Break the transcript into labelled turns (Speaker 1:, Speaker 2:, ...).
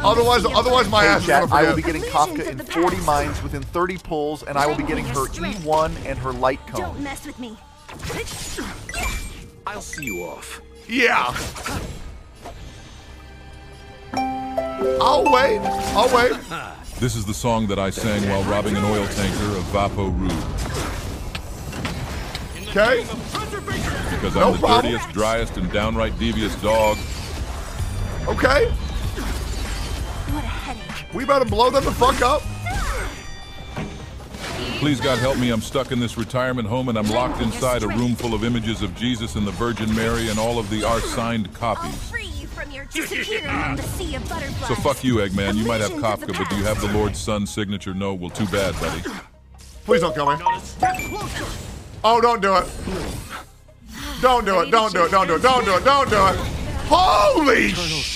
Speaker 1: Otherwise,
Speaker 2: the
Speaker 1: otherwise my ass
Speaker 3: Hey,
Speaker 1: is
Speaker 3: chat,
Speaker 1: gonna
Speaker 3: I will be getting
Speaker 2: Illusions
Speaker 3: Kafka in
Speaker 2: the
Speaker 3: 40
Speaker 2: past.
Speaker 3: mines within 30 pulls, and I will be getting her E1 and her light cone.
Speaker 2: Don't mess with me.
Speaker 4: I'll see you off.
Speaker 1: Yeah. I'll wait. I'll wait.
Speaker 5: This is the song that I sang while robbing an oil tanker of Vapo Rue.
Speaker 1: Okay.
Speaker 5: Because I'm the
Speaker 1: problem.
Speaker 5: dirtiest, driest, and downright devious dog.
Speaker 1: Okay.
Speaker 2: What a headache.
Speaker 1: We better blow them the fuck up.
Speaker 5: Please, God help me, I'm stuck in this retirement home and I'm locked inside a room full of images of Jesus and the Virgin Mary and all of the are signed copies.
Speaker 2: free you from your disappear among the sea of butterflies.
Speaker 5: So fuck you, Eggman. You might have
Speaker 2: Illusions of the
Speaker 5: Kafka, but do you have the Lord's Son signature? No, well, too bad, buddy.
Speaker 1: Please don't kill me. Oh, don't do it. Don't do it. Don't do it. Don't do it. Don't do it. Don't do it. Holy shit!